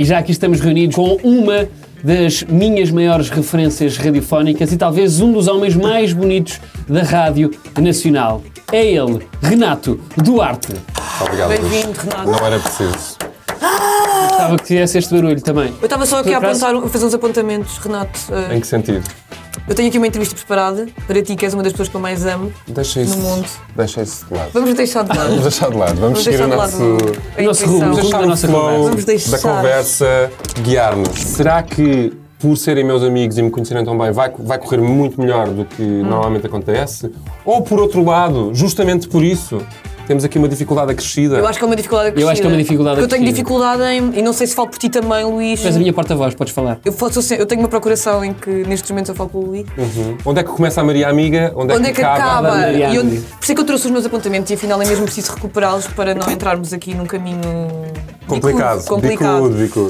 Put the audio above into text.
E já aqui estamos reunidos com uma das minhas maiores referências radiofónicas e talvez um dos homens mais bonitos da Rádio Nacional. É ele, Renato Duarte. Obrigado. Bem-vindo, Renato. Não era preciso. Gostava que fizesse este barulho também. Eu estava só aqui a apontar, a fazer uns apontamentos, Renato. Uh, Em que sentido? Eu tenho aqui uma entrevista preparada para ti, que és uma das pessoas que eu mais amo. Deixa isso. No mundo. Deixa isso de lado. Vamos deixar de lado. Vamos deixar de lado. Vamos, Vamos seguir deixar o de nosso. a O nosso rumo. Deixar da o nossa flow conversa. Vamos deixar. da conversa guiar-nos. Será que, por serem meus amigos e me conhecerem tão bem, vai, vai correr muito melhor do que Hum. normalmente acontece? Ou, por outro lado, justamente por isso, temos aqui uma dificuldade acrescida? Eu acho que é uma dificuldade acrescida. Eu acho que é uma dificuldade Porque Eu tenho acrescida. dificuldade em. E não sei se falo por ti também, Luís. És a minha porta-voz, podes falar. Eu, faço, eu tenho uma procuração em que nestes momentos eu falo com o Luís. Uhum. Onde é que começa a Maria Amiga? Onde, Onde é que acaba? a Mariana? E onde- por isso é que eu trouxe os meus apontamentos e afinal é mesmo preciso recuperá-los para não entrarmos aqui num caminho Complicado. bicudo, complicado. Bicudo, bicudo.